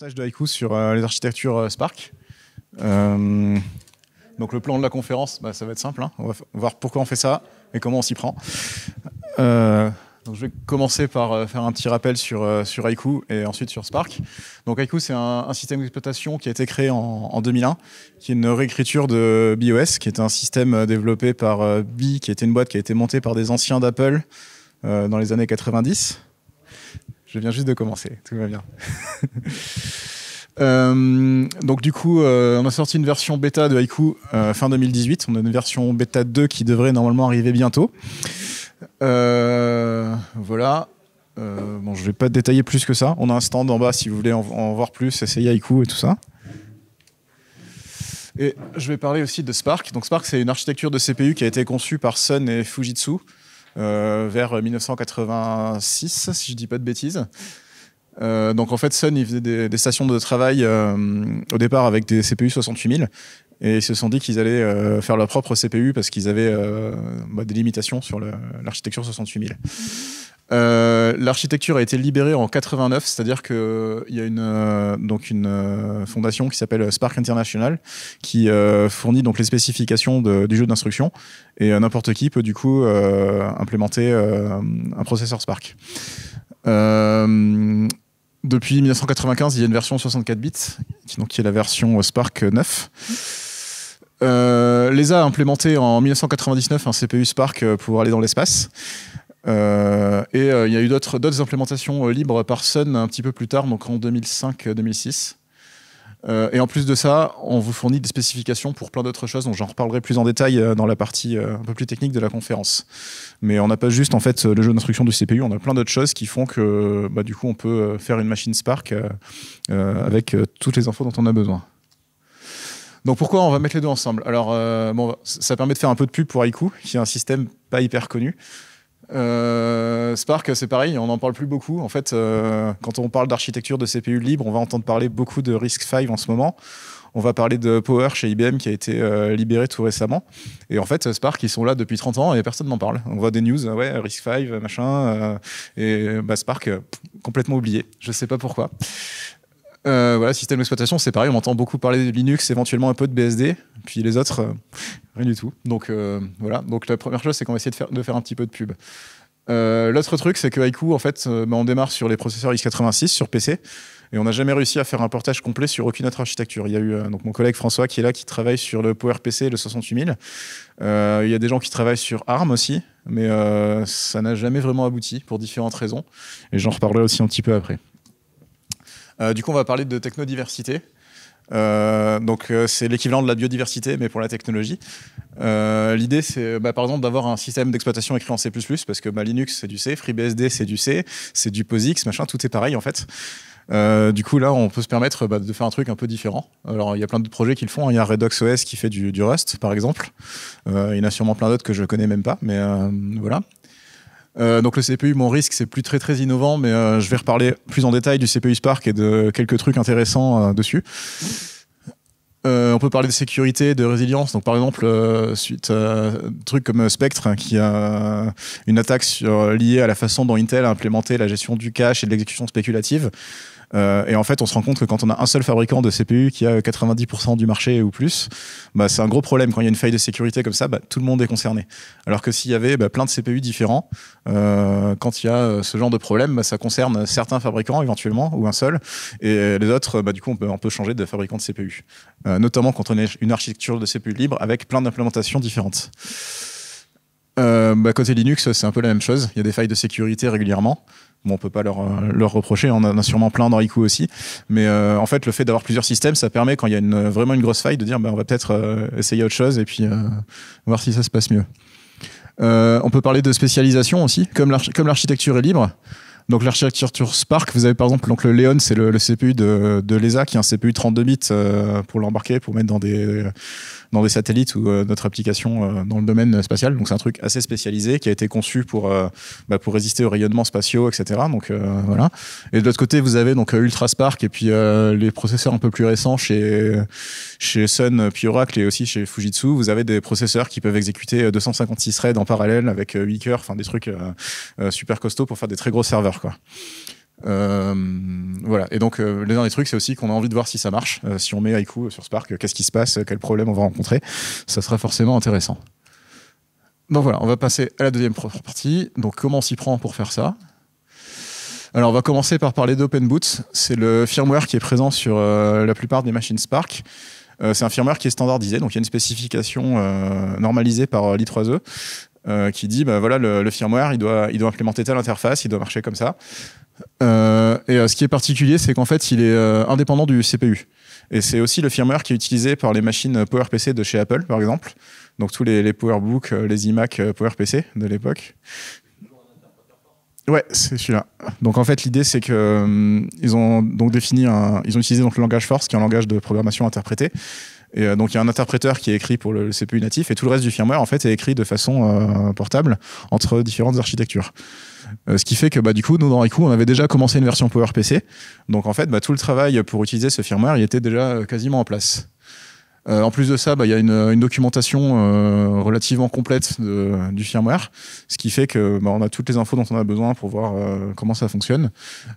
De Haiku sur euh, les architectures euh, Spark. Euh, donc le plan de la conférence, bah, ça va être simple. hein. On va voir pourquoi on fait ça et comment on s'y prend. Donc je vais commencer par faire un petit rappel sur, sur Haiku et ensuite sur Spark. Donc Haiku, c'est un, système d'exploitation qui a été créé en, en 2001, qui est une réécriture de BOS, qui est un système développé par euh, B, qui était une boîte qui a été montée par des anciens d'Apple dans les années 90. Je viens juste de commencer, tout va bien. Euh, donc du coup, euh, on a sorti une version bêta de Haiku euh, fin 2018. On a une version bêta 2 qui devrait normalement arriver bientôt. Voilà. Bon, je vais pas détailler plus que ça. On a un stand en bas si vous voulez en, en voir plus, essayer Haiku et tout ça. Et je vais parler aussi de Spark. Donc Spark, c'est une architecture de CPU qui a été conçue par Sun et Fujitsu vers 1986, si je dis pas de bêtises. Euh, donc en fait, Sun, ils faisaient des, stations de travail euh, au départ avec des CPU 68000 et ils se sont dit qu'ils allaient euh, faire leur propre CPU parce qu'ils avaient euh, bah, des limitations sur l'architecture 68000. Euh, L'architecture a été libérée en 89, c'est-à-dire qu'il y a une, euh, euh, fondation qui s'appelle Spark International qui euh, fournit donc les spécifications du jeu d'instruction et euh, n'importe qui peut du coup euh, implémenter euh, un processeur Spark. Euh, depuis 1995, il y a une version 64 bits, qui, donc, qui est la version Spark 9. Euh, L'ESA a implémenté en 1999 un CPU Spark euh, pour aller dans l'espace. Euh, et euh, il y a eu d'autres implémentations euh, libres par Sun un petit peu plus tard, donc en 2005-2006. Euh, et en plus de ça, on vous fournit des spécifications pour plein d'autres choses, donc j'en reparlerai plus en détail dans la partie un peu plus technique de la conférence. Mais on n'a pas juste en fait le jeu d'instruction du CPU, on a plein d'autres choses qui font que bah, du coup on peut faire une machine Spark avec toutes les infos dont on a besoin. Donc pourquoi on va mettre les deux ensemble? Alors ça permet de faire un peu de pub pour Haiku, qui est un système pas hyper connu. Euh, Spark, c'est pareil, on n'en parle plus beaucoup. En fait, euh, quand on parle d'architecture de CPU libre, on va entendre parler beaucoup de RISC-V en ce moment. On va parler de Power chez IBM qui a été euh, libéré tout récemment. Et en fait, Spark, ils sont là depuis 30 ans et personne n'en parle. On voit des news, ouais, RISC-V, machin. et bah, Spark, complètement oublié. Je sais pas pourquoi. Voilà, système d'exploitation, c'est pareil. On entend beaucoup parler de Linux, éventuellement un peu de BSD. Puis les autres, rien du tout. Donc euh, voilà. Donc la première chose, c'est qu'on va essayer de faire, un petit peu de pub. Euh, L'autre truc, c'est que Haiku, en fait, euh, bah, on démarre sur les processeurs x86 sur PC. Et on n'a jamais réussi à faire un portage complet sur aucune autre architecture. Il y a eu donc mon collègue François qui est là, qui travaille sur le PowerPC et le 68000. Euh, il y a des gens qui travaillent sur ARM aussi, mais ça n'a jamais vraiment abouti pour différentes raisons. Et j'en reparlerai aussi un petit peu après. Du coup, on va parler de technodiversité. Euh, donc, euh, c'est l'équivalent de la biodiversité, mais pour la technologie. Euh, L'idée, c'est bah, par exemple d'avoir un système d'exploitation écrit en C++, parce que bah, Linux, c'est du C, FreeBSD, c'est du C, c'est du POSIX, machin, tout est pareil en fait. Du coup, là, on peut se permettre bah, de faire un truc un peu différent. Alors, il y a plein de projets qui le font. hein. Il y a RedOx qui fait du, du Rust, par exemple. Il y en a sûrement plein d'autres que je connais même pas, mais voilà. Euh, donc le CPU, mon risque, c'est plus très très innovant, mais euh, je vais reparler plus en détail du CPU Spark et de quelques trucs intéressants euh, dessus. On peut parler de sécurité, de résilience. Donc par exemple, suite à un truc comme Spectre, hein, qui a une attaque liée à la façon dont Intel a implémenté la gestion du cache et de l'exécution spéculative. Euh, et en fait, on se rend compte que quand on a un seul fabricant de CPU qui a 90% du marché ou plus, bah, c'est un gros problème. Quand il y a une faille de sécurité comme ça, bah, tout le monde est concerné. Alors que s'il y avait bah, plein de CPU différents, euh, quand il y a euh, ce genre de problème, ça concerne certains fabricants éventuellement, ou un seul, et les autres, du coup, on peut, changer de fabricant de CPU. Euh, notamment quand on a une architecture de CPU libre avec plein d'implémentations différentes. Euh, bah, côté Linux, c'est un peu la même chose. Il y a des failles de sécurité régulièrement. Bon, on peut pas leur, euh, leur reprocher, on en a sûrement plein dans Haiku aussi. Mais euh, en fait, le fait d'avoir plusieurs systèmes, ça permet, quand il y a une, vraiment une grosse faille, de dire bah, on va peut-être euh, essayer autre chose et puis voir si ça se passe mieux. On peut parler de spécialisation aussi, comme l'architecture est libre. Donc l'architecture Spark, vous avez par exemple donc le Leon, c'est le, le CPU de, de l'ESA qui est un CPU 32 bits euh, pour l'embarquer, pour mettre dans des dans des satellites ou euh, notre application euh, dans le domaine spatial. Donc c'est un truc assez spécialisé qui a été conçu pour euh, bah, pour résister aux rayonnements spatiaux, etc. Donc euh, voilà. Et de l'autre côté, vous avez donc euh, Ultra Spark et puis les processeurs un peu plus récents chez chez Sun, puis Oracle et aussi chez Fujitsu. Vous avez des processeurs qui peuvent exécuter euh, 256 threads en parallèle avec euh, 8 cœurs, enfin des trucs super costauds pour faire des très gros serveurs quoi. voilà. Et donc, les derniers trucs, c'est aussi qu'on a envie de voir si ça marche. si on met Haiku sur Spark, qu'est-ce qui se passe, quel problème on va rencontrer. Ça sera forcément intéressant. Donc voilà, on va passer à la deuxième partie. Donc, comment on s'y prend pour faire ça? Alors, on va commencer par parler d'OpenBoot. C'est le firmware qui est présent sur la plupart des machines Spark. Euh, c'est un firmware qui est standardisé, donc il y a une spécification euh, normalisée par euh, l'I3E qui dit bah, voilà, le, firmware, il doit, il doit implémenter telle interface, il doit marcher comme ça. et ce qui est particulier, c'est qu'en fait, il est indépendant du CPU. Et c'est aussi le firmware qui est utilisé par les machines PowerPC de chez Apple, par exemple. Donc tous les, les PowerBook, les iMac PowerPC de l'époque. Ouais, c'est celui-là. Donc en fait, l'idée c'est que ils ont donc défini ils ont utilisé donc le langage Force, qui est un langage de programmation interprété. Et euh, donc il y a un interpréteur qui est écrit pour le, CPU natif et tout le reste du firmware en fait est écrit de façon euh, portable entre différentes architectures. Euh, ce qui fait que bah, du coup, nous dans Haiku, on avait déjà commencé une version PowerPC. Donc en fait, bah, tout le travail pour utiliser ce firmware, il était déjà quasiment en place. Euh, en plus de ça, bah, il y a une, documentation euh, relativement complète du firmware, ce qui fait que bah, on a toutes les infos dont on a besoin pour voir euh, comment ça fonctionne.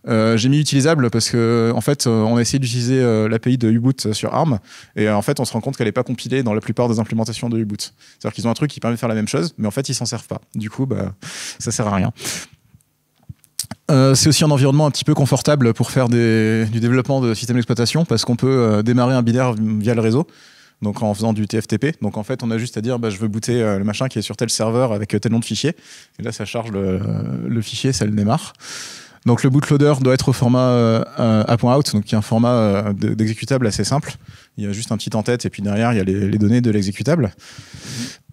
J'ai mis utilisable parce que en fait, on a essayé d'utiliser l'API de U-Boot sur ARM et en fait, on se rend compte qu'elle n'est pas compilée dans la plupart des implémentations de U-Boot. C'est-à-dire qu'ils ont un truc qui permet de faire la même chose, mais en fait, ils s'en servent pas. Du coup, bah, ça sert à rien. C'est aussi un environnement un petit peu confortable pour faire du développement de systèmes d'exploitation parce qu'on peut démarrer un binaire via le réseau donc en faisant du TFTP. Donc en fait, on a juste à dire, bah, je veux booter euh, le machin qui est sur tel serveur avec tel nom de fichier. Et là, ça charge le, fichier, ça le démarre. Donc le bootloader doit être au format euh, A.out, donc qui est un format euh, d'exécutable assez simple. Il y a juste un petit en-tête et puis derrière il y a les, données de l'exécutable.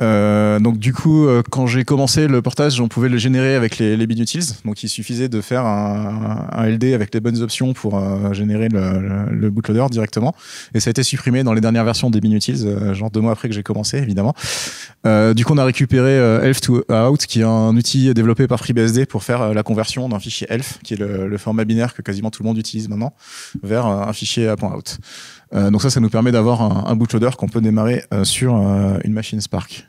Euh, donc du coup, quand j'ai commencé le portage, on pouvait le générer avec les, les binutils. Donc il suffisait de faire un, LD avec les bonnes options pour générer le, bootloader directement. Et ça a été supprimé dans les dernières versions des binutils, genre deux mois après que j'ai commencé évidemment. du coup, on a récupéré Elf to Out, qui est un outil développé par FreeBSD pour faire la conversion d'un fichier Elf qui est le, format binaire que quasiment tout le monde utilise maintenant, vers un fichier .out. Euh, donc ça, ça nous permet d'avoir un, bootloader qu'on peut démarrer euh, sur euh, une machine Spark.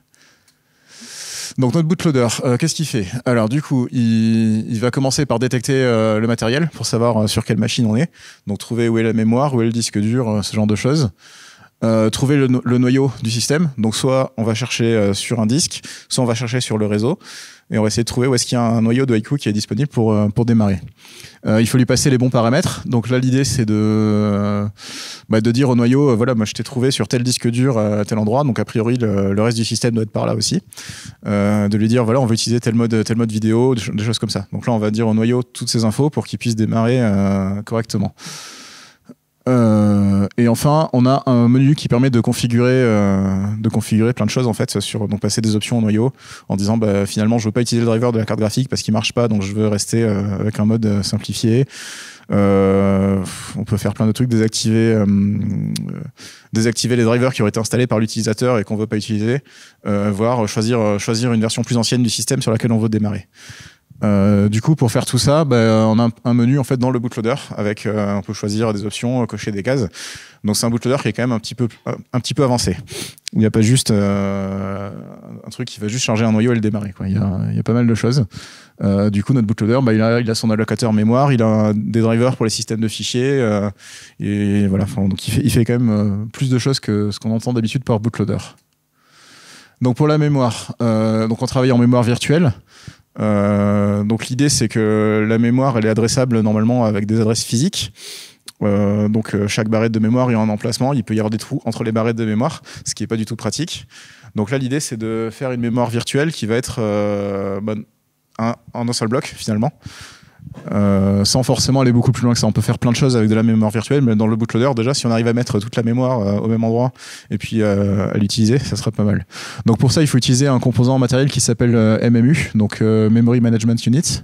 Donc notre bootloader, qu'est-ce qu'il fait? Alors du coup, il, va commencer par détecter le matériel pour savoir sur quelle machine on est. Donc trouver où est la mémoire, où est le disque dur, ce genre de choses. trouver le, le, noyau du système. Donc soit on va chercher sur un disque, soit on va chercher sur le réseau et on va essayer de trouver où est-ce qu'il y a un noyau de Haiku qui est disponible pour, euh, pour démarrer. Euh, il faut lui passer les bons paramètres. Donc là, l'idée, c'est de, euh, bah, de dire au noyau, voilà, moi je t'ai trouvé sur tel disque dur à tel endroit, donc a priori le, reste du système doit être par là aussi. de lui dire, voilà, on veut utiliser tel mode, tel mode vidéo, des, choses comme ça. Donc là, on va dire au noyau toutes ces infos pour qu'il puisse démarrer correctement. Euh, et enfin, on a un menu qui permet de configurer, euh, de configurer plein de choses en fait, sur donc passer des options au noyau en disant bah, finalement je veux pas utiliser le driver de la carte graphique parce qu'il marche pas, donc je veux rester euh, avec un mode simplifié. on peut faire plein de trucs, désactiver, désactiver les drivers qui auraient été installés par l'utilisateur et qu'on veut pas utiliser, voire choisir, choisir une version plus ancienne du système sur laquelle on veut démarrer. Euh, du coup, pour faire tout ça, bah, on a un menu en fait dans le bootloader avec, euh, on peut choisir des options, cocher des cases. Donc c'est un bootloader qui est quand même un petit peu, avancé. Il n'y a pas juste euh, un truc qui va juste charger un noyau et le démarrer. Il, y a, pas mal de choses. du coup, notre bootloader, bah, il, a, son allocateur mémoire, il a des drivers pour les systèmes de fichiers, et voilà. Donc il fait, il fait quand même plus de choses que ce qu'on entend d'habitude par bootloader. Donc pour la mémoire, donc on travaille en mémoire virtuelle. Euh, donc l'idée c'est que la mémoire elle est adressable normalement avec des adresses physiques. Euh, donc euh, chaque barrette de mémoire est en emplacement, il peut y avoir des trous entre les barrettes de mémoire, ce qui n'est pas du tout pratique. Donc là l'idée c'est de faire une mémoire virtuelle qui va être bah, un, un seul bloc finalement. Euh, sans forcément aller beaucoup plus loin que ça. On peut faire plein de choses avec de la mémoire virtuelle, mais dans le bootloader, déjà, si on arrive à mettre toute la mémoire euh, au même endroit et puis euh, à l'utiliser, ça serait pas mal. Donc pour ça, il faut utiliser un composant matériel qui s'appelle MMU, donc Memory Management Unit.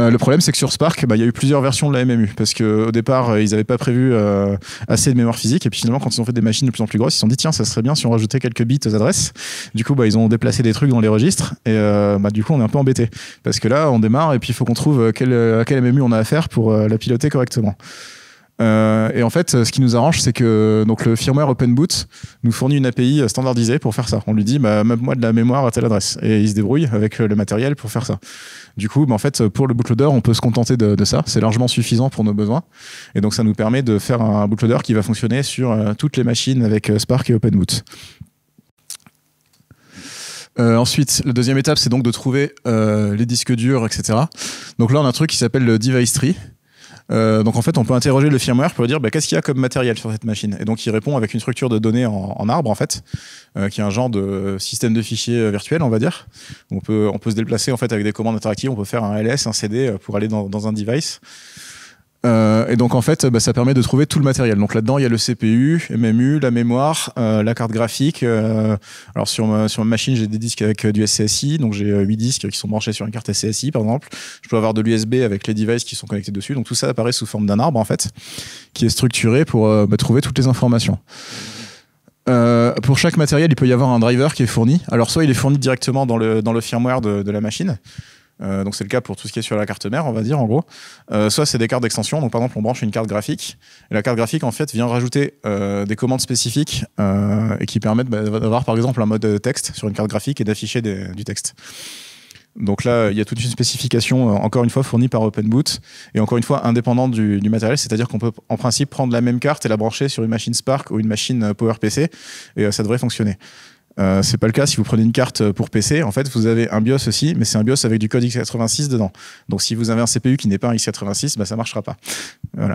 Euh, le problème, c'est que sur Spark, bah, il y a eu plusieurs versions de la MMU parce qu'au départ, euh, ils n'avaient pas prévu euh, assez de mémoire physique. Et puis finalement, quand ils ont fait des machines de plus en plus grosses, ils se sont dit tiens, ça serait bien si on rajoutait quelques bits aux adresses. Du coup, bah, ils ont déplacé des trucs dans les registres. Et bah, du coup, on est un peu embêté parce que là, on démarre et puis il faut qu'on trouve quel, à quelle MMU on a affaire pour la piloter correctement. Euh, et en fait, ce qui nous arrange, c'est que donc, le firmware Open Boot nous fournit une API standardisée pour faire ça. On lui dit, bah, mets-moi de la mémoire à telle adresse. Et il se débrouille avec le matériel pour faire ça. Du coup, bah, en fait, pour le bootloader, on peut se contenter de, ça. C'est largement suffisant pour nos besoins. Et donc, ça nous permet de faire un bootloader qui va fonctionner sur euh, toutes les machines avec euh, Spark et Open Boot. ensuite, la deuxième étape, c'est donc de trouver les disques durs, etc. Donc là, on a un truc qui s'appelle le device tree. Euh, donc en fait, on peut interroger le firmware pour dire bah, qu'est-ce qu'il y a comme matériel sur cette machine? Et donc il répond avec une structure de données en, arbre en fait, euh, qui est un genre de système de fichiers euh, virtuel, on va dire. On peut, on peut se déplacer en fait avec des commandes interactives. On peut faire un ls, un cd pour aller dans, dans un device. Euh, et donc en fait, bah, ça permet de trouver tout le matériel. Donc là-dedans, il y a le CPU, MMU, la mémoire, euh, la carte graphique. Euh, alors sur ma, machine, j'ai des disques avec du SCSI, donc j'ai 8 disques qui sont branchés sur une carte SCSI par exemple. Je peux avoir de l'USB avec les devices qui sont connectés dessus. Donc tout ça apparaît sous forme d'un arbre en fait, qui est structuré pour bah, trouver toutes les informations. pour chaque matériel, il peut y avoir un driver qui est fourni. Alors soit il est fourni directement dans le, dans le firmware de la machine, euh, donc c'est le cas pour tout ce qui est sur la carte mère, on va dire en gros. Euh, soit c'est des cartes d'extension. Donc par exemple, on branche une carte graphique. Et la carte graphique en fait vient rajouter euh, des commandes spécifiques et qui permettent bah, d'avoir par exemple un mode texte sur une carte graphique et d'afficher du texte. Donc là, il y a toute une spécification, encore une fois, fournie par OpenBoot, et encore une fois, indépendante du, du matériel, c'est-à-dire qu'on peut en principe prendre la même carte et la brancher sur une machine Spark ou une machine PowerPC, et ça devrait fonctionner. Euh, c'est pas le cas si vous prenez une carte pour PC. En fait, vous avez un BIOS aussi, mais c'est un BIOS avec du code x86 dedans. Donc, si vous avez un CPU qui n'est pas un x86, bah, ça marchera pas.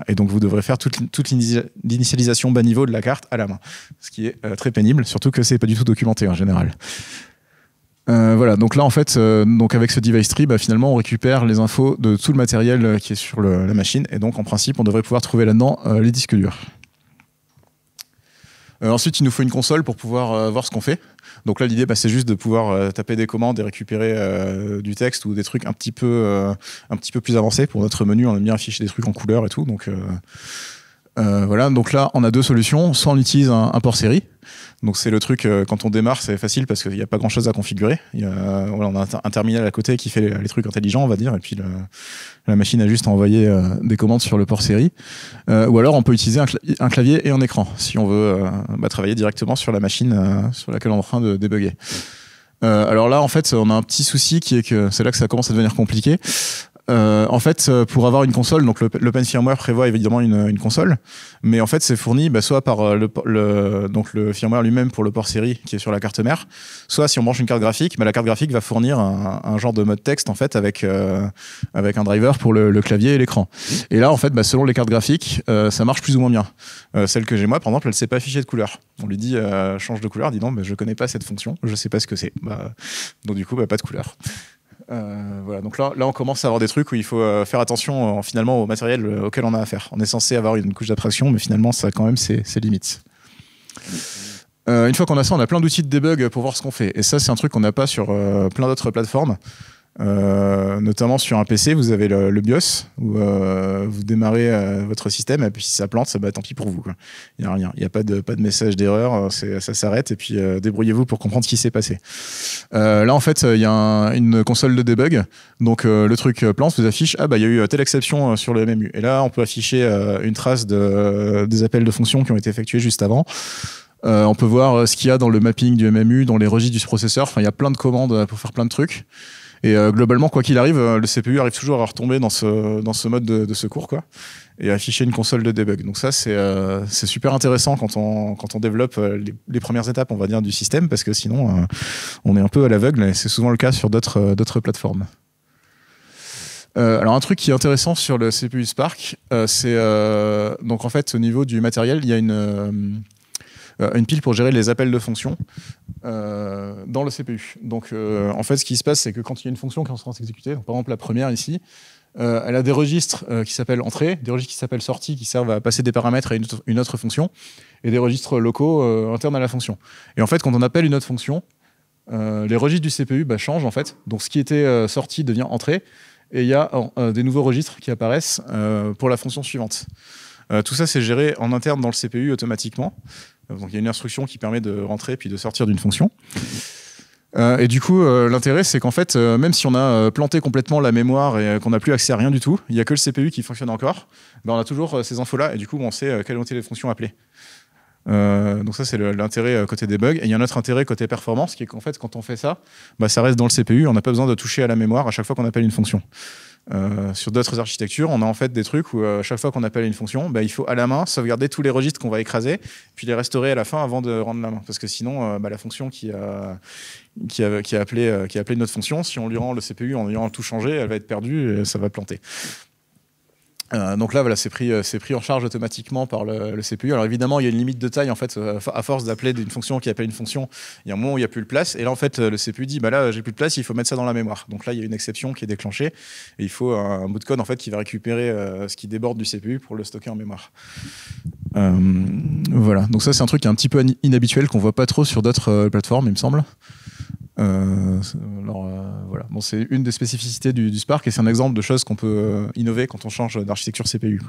Et donc, vous devrez faire toute, l'initialisation bas niveau de la carte à la main, ce qui est euh, très pénible, surtout que c'est pas du tout documenté en général. Euh, voilà, donc là en fait, donc avec ce device tree, bah, finalement on récupère les infos de tout le matériel qui est sur la machine et donc en principe on devrait pouvoir trouver là-dedans les disques durs. Ensuite il nous faut une console pour pouvoir voir ce qu'on fait. Donc là, l'idée, bah, c'est juste de pouvoir euh, taper des commandes et récupérer euh, du texte ou des trucs un petit peu, euh, un petit peu plus avancés. Pour notre menu, on aime bien afficher des trucs en couleur et tout. Donc voilà. Donc là, on a deux solutions. Soit on utilise un port série. Donc c'est le truc, euh, quand on démarre, c'est facile parce qu'il n'y a pas grand-chose à configurer. Y a, on a un terminal à côté qui fait les, trucs intelligents, on va dire, et puis la machine a juste à envoyer euh, des commandes sur le port série. Euh, ou alors on peut utiliser un, clavier et un écran si on veut bah, travailler directement sur la machine sur laquelle on est en train de débugger. alors là, en fait, on a un petit souci qui est que c'est là que ça commence à devenir compliqué. Euh, en fait, euh, pour avoir une console, donc l'Open Firmware prévoit évidemment une, console, mais en fait, c'est fourni bah, soit par euh, le, donc le firmware lui-même pour le port série qui est sur la carte mère, soit si on branche une carte graphique, bah, la carte graphique va fournir un, genre de mode texte en fait avec avec un driver pour le, clavier et l'écran. Et là, en fait, bah, selon les cartes graphiques, ça marche plus ou moins bien. celle que j'ai moi, par exemple, elle ne sait pas afficher de couleur. On lui dit change de couleur, dit non, mais je connais pas cette fonction, je sais pas ce que c'est. donc du coup, pas de couleur. Euh, voilà, donc là, on commence à avoir des trucs où il faut euh, faire attention euh, finalement au matériel auquel on a affaire. On est censé avoir une couche d'abstraction, mais finalement, ça a quand même ses, limites. une fois qu'on a ça, on a plein d'outils de debug pour voir ce qu'on fait. Et ça, c'est un truc qu'on n'a pas sur plein d'autres plateformes. Euh, notamment sur un PC, vous avez le, BIOS où euh, vous démarrez euh, votre système et puis si ça plante, ça bah, tant pis pour vous. Il n'y a rien, il n'y a pas de, message d'erreur, ça s'arrête et puis débrouillez-vous pour comprendre ce qui s'est passé. là en fait, il y a une console de debug, donc le truc plante, vous affiche ah bah il y a eu telle exception sur le MMU et là on peut afficher une trace de, des appels de fonctions qui ont été effectués juste avant. on peut voir ce qu'il y a dans le mapping du MMU, dans les registres du processeur. Enfin, il y a plein de commandes pour faire plein de trucs. Et euh, globalement, quoi qu'il arrive, euh, le CPU arrive toujours à retomber dans ce, mode de, secours, et afficher une console de debug. Donc ça, c'est euh, super intéressant quand on, développe les, premières étapes, on va dire, du système, parce que sinon, on est un peu à l'aveugle, et c'est souvent le cas sur d'autres plateformes. alors un truc qui est intéressant sur le CPU Spark, c'est donc en fait au niveau du matériel, il y a une une pile pour gérer les appels de fonction euh, dans le CPU. Donc euh, en fait, ce qui se passe, c'est que quand il y a une fonction qui est en train de s'exécuter, par exemple la première ici, elle a des registres qui s'appellent entrée, des registres qui s'appellent sortie, qui servent à passer des paramètres à une autre, fonction, et des registres locaux internes à la fonction. Et en fait, quand on appelle une autre fonction, les registres du CPU bah, changent en fait. Donc ce qui était sorti devient entrée, et il y a des nouveaux registres qui apparaissent pour la fonction suivante. tout ça, c'est géré en interne dans le CPU automatiquement. Donc il y a une instruction qui permet de rentrer puis de sortir d'une fonction. Euh, et du coup, euh, l'intérêt, c'est qu'en fait, euh, même si on a planté complètement la mémoire et qu'on n'a plus accès à rien du tout, il n'y a que le CPU qui fonctionne encore, ben, on a toujours ces infos-là et du coup, on sait quelles ont été les fonctions appelées. donc ça, c'est l'intérêt côté debug. Et il y a un autre intérêt côté performance, qui est qu'en fait, quand on fait ça, bah, ça reste dans le CPU, on n'a pas besoin de toucher à la mémoire à chaque fois qu'on appelle une fonction. Euh, sur d'autres architectures, on a en fait des trucs où euh, chaque fois qu'on appelle une fonction, bah, il faut à la main sauvegarder tous les registres qu'on va écraser, puis les restaurer à la fin avant de rendre la main. Parce que sinon, euh, bah, la fonction qui a, appelé, qui a appelé notre fonction, si on lui rend le CPU en ayant tout changé, elle va être perdue et ça va planter. Euh, donc là, voilà, c'est pris, euh, en charge automatiquement par le, CPU. Alors évidemment, il y a une limite de taille en fait. Euh, à force d'appeler une fonction qui appelle une fonction, il y a un moment où il n'y a plus de place. Et là, en fait, le CPU dit, bah là, j'ai plus de place, il faut mettre ça dans la mémoire. Donc là, il y a une exception qui est déclenchée. Et il faut un, bout de code en fait qui va récupérer ce qui déborde du CPU pour le stocker en mémoire. voilà. Donc ça, c'est un truc qui est un petit peu inhabituel qu'on voit pas trop sur d'autres plateformes, il me semble. Euh, euh. Bon, c'est une des spécificités du, Spark et c'est un exemple de choses qu'on peut euh, innover quand on change d'architecture CPU.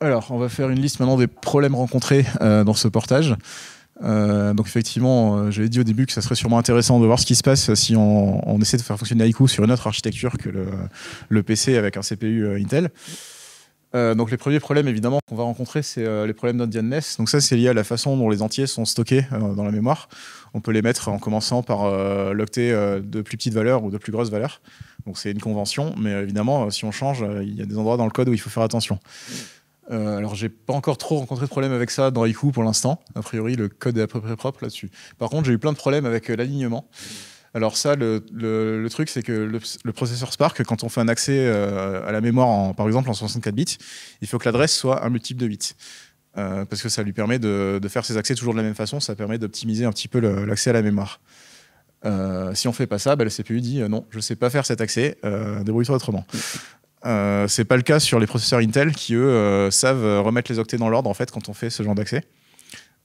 Alors, on va faire une liste maintenant des problèmes rencontrés dans ce portage. donc effectivement, j'avais dit au début que ça serait sûrement intéressant de voir ce qui se passe si on, essaie de faire fonctionner Haiku sur une autre architecture que le PC avec un CPU Intel. Donc les premiers problèmes évidemment qu'on va rencontrer, c'est les problèmes d'indianness. Donc ça, c'est lié à la façon dont les entiers sont stockés dans la mémoire on peut les mettre en commençant par euh, l'octet euh, de plus petite valeur ou de plus grosse valeur. Donc c'est une convention, mais évidemment, euh, si on change, il y a des endroits dans le code où il faut faire attention. Euh, alors j'ai pas encore trop rencontré de problème avec ça dans Haiku pour l'instant. A priori, le code est à peu près propre là-dessus. Par contre, j'ai eu plein de problèmes avec l'alignement. Alors ça, le, truc, c'est que le, processeur Spark, quand on fait un accès à la mémoire, par exemple en 64 bits, il faut que l'adresse soit un multiple de 8. Euh, parce que ça lui permet de, faire ses accès toujours de la même façon, ça permet d'optimiser un petit peu l'accès à la mémoire. Euh, si on fait pas ça, bah, le CPU dit euh, non, je sais pas faire cet accès, débrouille-toi autrement. c'est pas le cas sur les processeurs Intel qui eux savent remettre les octets dans l'ordre en fait quand on fait ce genre d'accès.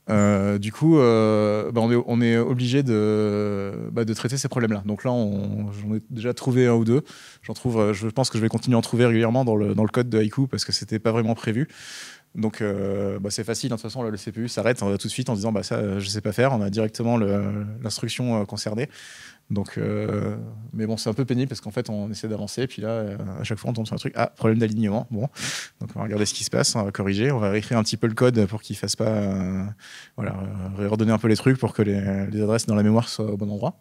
Du coup, bah, on est, obligé bah, de, traiter ces problèmes-là. Donc là, j'en ai déjà trouvé un ou deux. J'en trouve, je pense que je vais continuer à en trouver régulièrement dans le, dans le code de Haiku parce que c'était pas vraiment prévu. Donc euh, bah, c'est facile, hein. de toute façon, le CPU s'arrête tout de suite en disant bah, ça, euh, je sais pas faire. On a directement l'instruction euh, concernée. Donc, mais bon, c'est un peu pénible parce qu'en fait, on essaie d'avancer, puis là, à chaque fois, on tombe sur un truc. Ah, problème d'alignement. Bon, donc on va regarder ce qui se passe, on va corriger, on va réécrire un petit peu le code pour qu'il fasse pas, voilà, redonner un peu les trucs pour que les, les adresses dans la mémoire soient au bon endroit.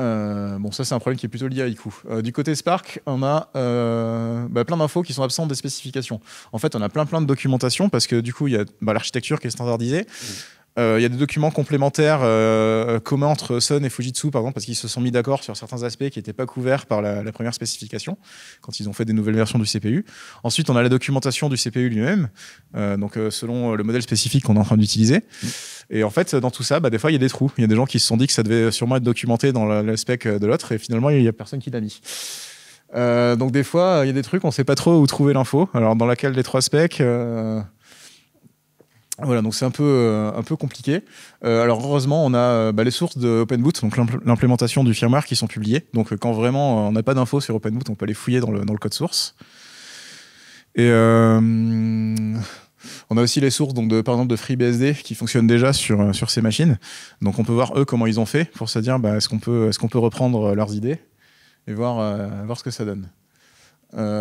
Euh, bon, ça, c'est un problème qui est plutôt lié à Haiku. Euh, du côté Spark, on a euh, bah, plein d'infos qui sont absentes des spécifications. En fait, on a plein plein de documentation parce que du coup, il y a bah, l'architecture qui est standardisée. Il y a des documents complémentaires communs entre Sun et Fujitsu, par exemple, parce qu'ils se sont mis d'accord sur certains aspects qui n'étaient pas couverts par la, première spécification, quand ils ont fait des nouvelles versions du CPU. Ensuite, on a la documentation du CPU lui-même, donc selon le modèle spécifique qu'on est en train d'utiliser. Et en fait, dans tout ça, bah, des fois, il y a des trous. Il y a des gens qui se sont dit que ça devait sûrement être documenté dans le spec de l'autre, et finalement, il n'y a personne qui l'a mis. Euh, donc des fois, il y a des trucs, on ne sait pas trop où trouver l'info. Alors dans laquelle des trois specs euh, voilà, donc c'est un peu euh, un peu compliqué. alors heureusement, on a bah, les sources de OpenBoot, donc l'implémentation du firmware, qui sont publiées. Donc quand vraiment on n'a pas d'infos sur OpenBoot, on peut les fouiller dans le, dans le code source. Et on a aussi les sources donc de, par exemple de FreeBSD qui fonctionnent déjà sur, euh, sur ces machines. Donc on peut voir eux comment ils ont fait pour se dire bah, est-ce qu'on peut, qu'on peut reprendre euh, leurs idées et voir, euh, voir ce que ça donne.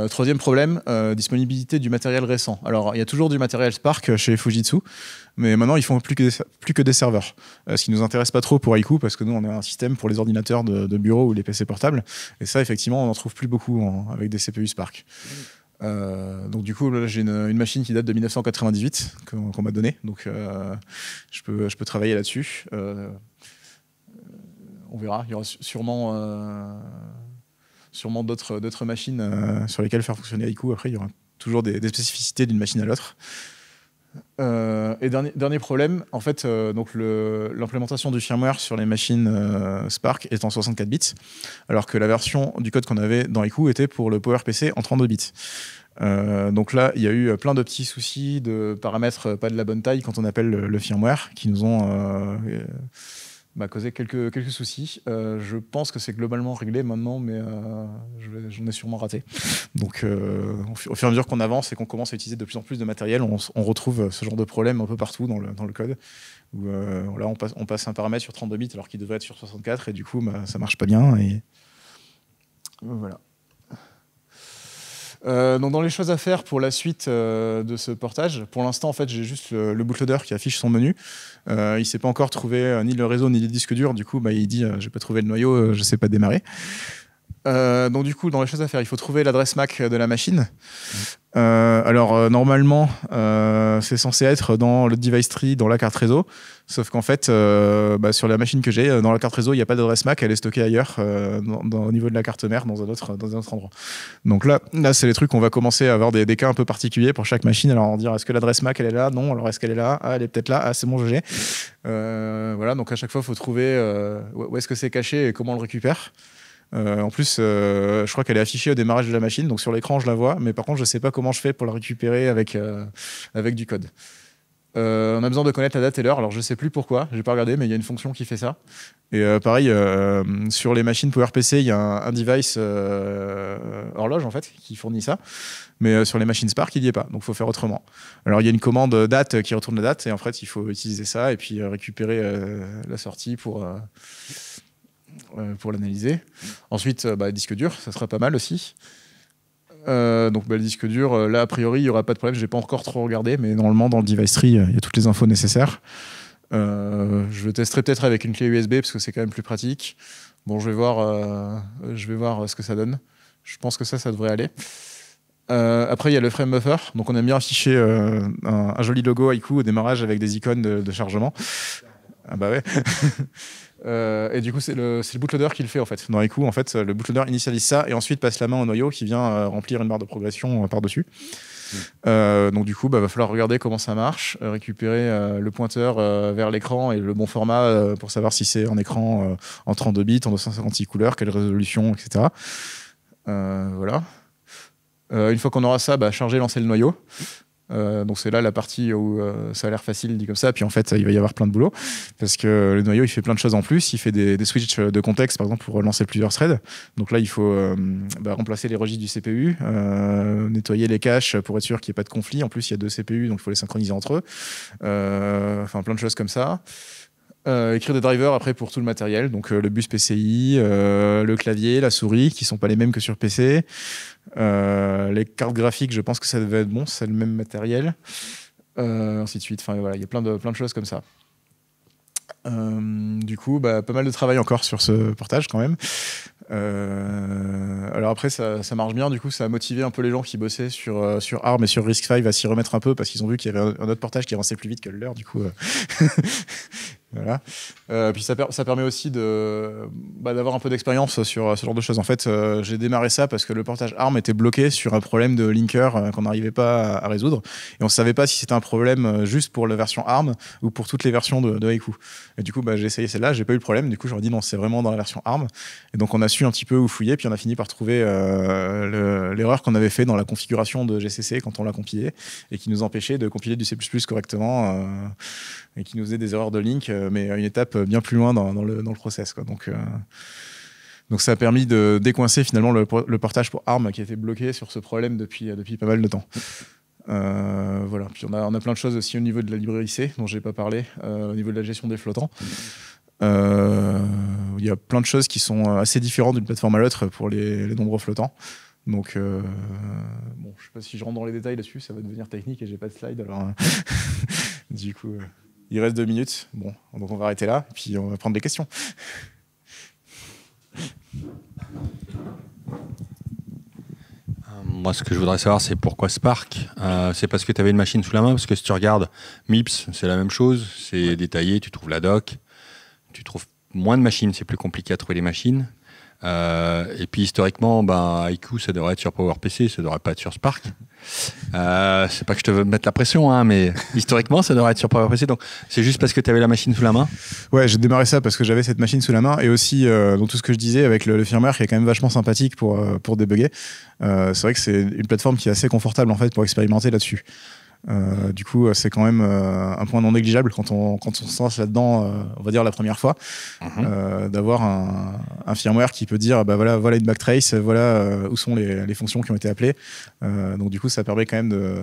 Troisième problème, disponibilité du matériel récent. Alors, il y a toujours du matériel Spark chez Fujitsu, mais maintenant, ils font plus que des, plus que des serveurs. ce qui nous intéresse pas trop pour Haiku, parce que nous, on a un système pour les ordinateurs de, bureau ou les PC portables. Et ça, effectivement, on n'en trouve plus beaucoup avec des CPU Spark. Euh, donc du coup, j'ai une, machine qui date de 1998 qu'on m'a donnée, donc euh, je, peux, je peux travailler là-dessus. Euh, on verra, il y aura sûrement, sûrement d'autres machines sur lesquelles faire fonctionner Haiku. Après, il y aura toujours des, spécificités d'une machine à l'autre. et dernier, problème, en fait, donc l'implémentation du firmware sur les machines Spark est en 64 bits, alors que la version du code qu'on avait dans Haiku était pour le PowerPC en 32 bits. Euh, donc là, il y a eu plein de petits soucis de paramètres pas de la bonne taille quand on appelle le, firmware qui nous ont bah, causé quelques, quelques soucis. Euh, je pense que c'est globalement réglé maintenant, mais euh, j'en ai sûrement raté. Donc, euh, au, fur et à mesure qu'on avance et qu'on commence à utiliser de plus en plus de matériel, on, retrouve ce genre de problème un peu partout dans le, dans le code. Là, on passe, on passe un paramètre sur 32 bits alors qu'il devrait être sur 64, et du coup, bah, ça marche pas bien. Et voilà. Euh, dans les choses à faire pour la suite euh, de ce portage, pour l'instant en fait j'ai juste le, bootloader qui affiche son menu. Euh, il s'est pas encore trouvé ni le réseau ni les disques durs, du coup bah, il dit j'ai pas trouvé le noyau, je sais pas démarrer. Euh, donc du coup, dans les choses à faire, il faut trouver l'adresse MAC de la machine. Euh, alors euh, normalement, c'est censé être dans le device tree, dans la carte réseau. Sauf qu'en fait, bah, sur la machine que j'ai, dans la carte réseau, il n'y a pas d'adresse MAC, elle est stockée ailleurs, au niveau de la carte mère, dans un autre, dans un autre endroit. Donc là, là c'est les trucs qu'on va commencer à avoir des, cas un peu particuliers pour chaque machine. Alors on va dire, est-ce que l'adresse MAC elle est là? Non. Alors est-ce qu'elle est là? Ah, elle est peut-être là. Ah, c'est bon, j'ai. voilà. Donc à chaque fois, il faut trouver où est-ce que c'est caché et comment on le récupère. Euh, en plus, euh, je crois qu'elle est affichée au démarrage de la machine, donc sur l'écran, je la vois, mais par contre, je ne sais pas comment je fais pour la récupérer avec, euh, avec du code. on a besoin de connaître la date et l'heure, alors je ne sais plus pourquoi, je n'ai pas regardé, mais il y a une fonction qui fait ça. Et pareil, sur les machines PowerPC, il y a un, device horloge en fait qui fournit ça, mais sur les machines Spark, il n'y est pas, donc il faut faire autrement. Alors il y a une commande date qui retourne la date, et en fait, il faut utiliser ça et puis récupérer la sortie pour pour l'analyser. Ensuite, euh, bah, disque dur, ça sera pas mal aussi. Euh, donc bah, le disque dur, là a priori il n'y aura pas de problème, je n'ai pas encore trop regardé, mais normalement dans le device tree il y a toutes les infos nécessaires. je testerai peut-être avec une clé USB parce que c'est quand même plus pratique. Bon, je vais voir, je vais voir ce que ça donne. Je pense que ça, ça devrait aller. après, il y a le frame buffer. Donc, on aime bien afficher un, joli logo Haiku au démarrage avec des icônes de chargement. Ah bah ouais. Euh, et du coup, c'est le, le, bootloader qui le fait en fait. Dans les coups, en fait, le bootloader initialise ça et ensuite passe la main au noyau qui vient euh, remplir une barre de progression euh, par-dessus. Mm. donc du coup, il bah, va falloir regarder comment ça marche, récupérer le pointeur vers l'écran et le bon format pour savoir si c'est en écran en 32 bits, en 256 couleurs, quelle résolution, etc. voilà. une fois qu'on aura ça, bah, charger, lancer le noyau. Euh, donc c'est là la partie où euh, ça a l'air facile dit comme ça, puis en fait il va y avoir plein de boulot parce que le noyau il fait plein de choses en plus, il fait des, des switches de contexte par exemple pour relancer plusieurs threads. Donc là il faut euh, bah, remplacer les registres du CPU, nettoyer les caches pour être sûr qu'il n'y ait pas de conflit. En plus il y a deux CPU donc il faut les synchroniser entre eux. Enfin plein de choses comme ça. Euh, écrire des drivers après pour tout le matériel, donc euh, le bus PCI, euh, le clavier, la souris, qui sont pas les mêmes que sur PC. les cartes graphiques, je pense que ça devait être bon, c'est le même matériel. ainsi de suite. Enfin voilà, il y a plein de, plein de choses comme ça. du coup, bah, pas mal de travail encore sur ce portage quand même. alors après, ça, ça, marche bien. Du coup, ça a motivé un peu les gens qui bossaient sur, sur ARM et sur RISC-V à s'y remettre un peu parce qu'ils ont vu qu'il y avait un, autre portage qui avançait plus vite que le leur. Du coup, Voilà. Euh, puis ça, permet aussi bah, d'avoir un peu d'expérience sur ce genre de choses. En fait, euh, j'ai démarré ça parce que le portage ARM était bloqué sur un problème de linker euh, qu'on n'arrivait pas à, résoudre. Et on ne savait pas si c'était un problème juste pour la version ARM ou pour toutes les versions de, Haiku. Et du coup, bah, j'ai essayé celle-là, j'ai pas eu le problème. Du coup, j'aurais dit non, c'est vraiment dans la version ARM. Et donc, on a su un petit peu où fouiller, puis on a fini par trouver l'erreur qu'on avait fait dans la configuration de GCC quand on l'a compilé et qui nous empêchait de compiler du C++ correctement et qui nous faisait des erreurs de link, euh, mais à une étape bien plus loin dans, le, dans le, process. Quoi. Donc, euh, donc ça a permis de décoincer finalement le, portage pour ARM qui était bloqué sur ce problème depuis, depuis pas mal de temps. Euh, voilà. Puis on a, on a plein de choses aussi au niveau de la librairie C dont j'ai pas parlé, au niveau de la gestion des flottants. Il y a plein de choses qui sont assez différentes d'une plateforme à l'autre pour les, les, nombreux flottants. Donc, bon, je sais pas si je rentre dans les détails là-dessus, ça va devenir technique et j'ai pas de slide. Alors, du coup. Il reste deux minutes. Bon, donc on va arrêter là, puis on va prendre des questions. Euh, moi, ce que je voudrais savoir, c'est pourquoi Spark? Euh, C'est parce que tu avais une machine sous la main Parce que si tu regardes MIPS, c'est la même chose. C'est détaillé, tu trouves la doc. Tu trouves moins de machines, c'est plus compliqué à trouver les machines. Euh, et puis historiquement, ben, Haiku, ça devrait être sur PowerPC, ça devrait pas être sur Spark. Euh, c'est pas que je te veux mettre la pression, hein, mais historiquement, ça devrait être sur PowerPC. Donc, c'est juste parce que tu avais la machine sous la main Ouais, j'ai démarré ça parce que j'avais cette machine sous la main et aussi, euh, tout ce que je disais avec le, firmware qui est quand même vachement sympathique pour, euh, pour débugger. c'est vrai que c'est une plateforme qui est assez confortable en fait pour expérimenter là-dessus. Euh, du coup, c'est quand même un point non négligeable quand on, quand on se lance là-dedans, on va dire la première fois, mhm. d'avoir un, firmware qui peut dire bah voilà, voilà une backtrace, voilà où sont les, les, fonctions qui ont été appelées. donc du coup, ça permet quand même de,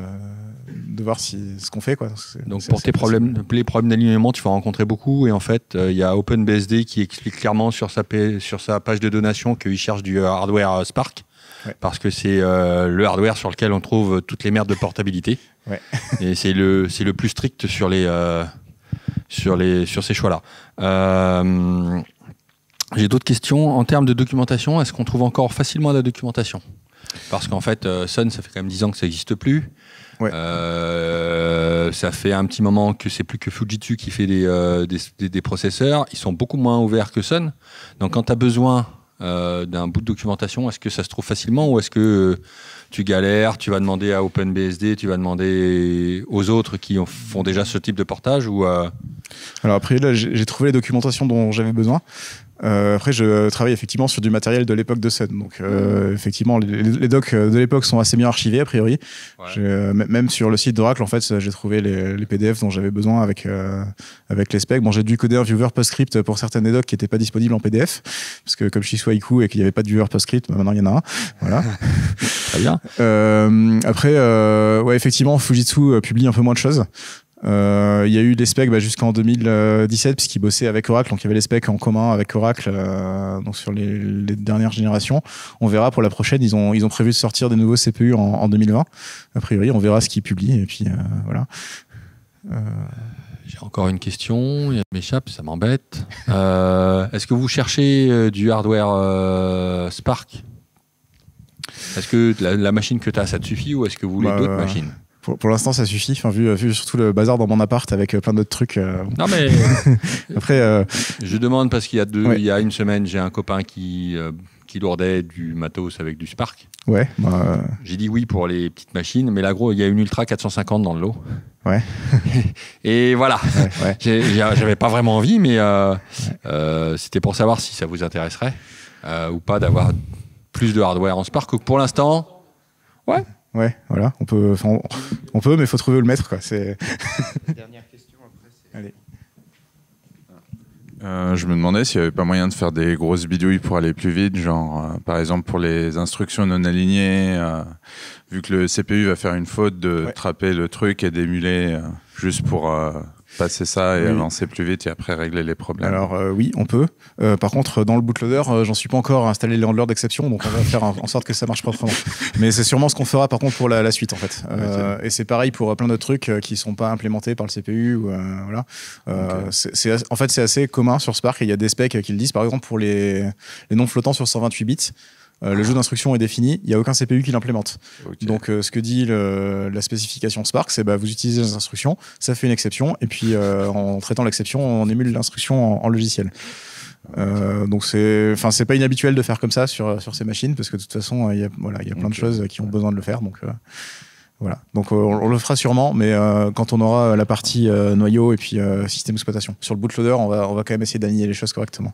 de voir si, ce qu'on fait. Quoi. Donc pour tes problèmes, les problèmes d'alignement, tu vas rencontrer beaucoup. Et en fait, il y a OpenBSD qui explique clairement sur sa, sur sa page de donation qu'il cherche du hardware Spark parce que c'est euh, le hardware sur lequel on trouve toutes les merdes de portabilité. Et c'est le, le plus strict sur, les, euh, sur, les, sur ces choix-là. Euh, j'ai d'autres questions. En termes de documentation, est-ce qu'on trouve encore facilement la documentation? Parce qu'en fait, Sun, ça fait quand même 10 ans que ça n'existe plus. ça fait un petit moment que c'est plus que Fujitsu qui fait des, des, des, processeurs. Ils sont beaucoup moins ouverts que Sun. Donc quand tu as besoin euh, d'un bout de documentation Est-ce que ça se trouve facilement ou est-ce que euh, tu galères, tu vas demander à OpenBSD, tu vas demander aux autres qui font déjà ce type de portage ou Alors après, là, j'ai trouvé les documentations dont j'avais besoin. Euh, après, je travaille effectivement sur du matériel de l'époque de Sun. Donc, euh, effectivement, les, docs de l'époque sont assez bien archivés, a priori. Euh, même sur le site d'Oracle, en fait, j'ai trouvé les, PDF dont j'avais besoin avec, avec les specs. Bon, j'ai dû coder un viewer PostScript pour certaines des docs qui n'étaient pas disponibles en PDF. Parce que comme je suis sous Haiku et qu'il n'y avait pas de viewer PostScript, bah, maintenant il y en a un. Voilà. Très bien. après, ouais, effectivement, Fujitsu publie un peu moins de choses. Euh, il y a eu des specs bah, jusqu'en 2017 puisqu'ils bossaient avec Oracle, donc il y avait les specs en commun avec Oracle euh, donc sur les, dernières générations. On verra pour la prochaine, ils ont, ils ont prévu de sortir des nouveaux CPU en, 2020. A priori, on verra ce qu'ils publient et puis euh, voilà. J'ai encore une question, il m'échappe, ça m'embête. Est-ce que vous cherchez du hardware Spark? Est-ce que la, machine que tu as, ça te suffit ou est-ce que vous voulez bah, d'autres machines? Pour, l'instant, ça suffit. Enfin, vu, vu surtout le bazar dans mon appart avec euh, plein d'autres trucs. Euh. Non, mais. Après. Euh, je demande parce qu'il y, a deux, il y a une semaine, j'ai un copain qui, qui lourdait du matos avec du Spark. Ouais. Bah, j'ai dit oui pour les petites machines, mais là, gros, il y a une Ultra 450 dans le lot. Ouais. Et voilà. J'avais pas vraiment envie, mais c'était pour savoir si ça vous intéresserait ou pas d'avoir plus de hardware en Spark. Pour l'instant, ouais. Ouais, voilà, on peut, on, peut, mais il faut trouver le mettre, quoi. C'est. Dernière question. Après, Allez. Euh, je me demandais s'il n'y avait pas moyen de faire des grosses bidouilles pour aller plus vite, genre euh, par exemple pour les instructions non alignées, euh, vu que le CPU va faire une faute de trapper le truc et d'émuler juste pour passer ça et avancer plus vite et après régler les problèmes Alors euh, oui, on peut. Euh, par contre, dans le bootloader, euh, j'en suis pas encore installé les handlers d'exception, donc on va faire en sorte que ça marche proprement. Mais c'est sûrement ce qu'on fera par contre pour la, suite en fait. et c'est pareil pour plein d'autres trucs qui sont pas implémentés par le CPU. Ou, voilà. en fait, c'est assez commun sur Spark. Il y a des specs qui le disent. Par exemple, pour les, les non flottants sur 128 bits. Euh, le jeu d'instruction est défini, il n'y a aucun CPU qui l'implémente. Donc euh, ce que dit la spécification Spark, c'est bah, vous utilisez les instructions, ça fait une exception, et puis euh, en traitant l'exception, on émule l'instruction en, logiciel. donc c'est, enfin c'est pas inhabituel de faire comme ça sur sur ces machines parce que de toute façon il y a voilà il y a plein de choses qui ont besoin de le faire donc voilà donc on, le fera sûrement mais quand on aura la partie noyau et puis système d'exploitation sur le bootloader on va on va quand même essayer d'aligner les choses correctement.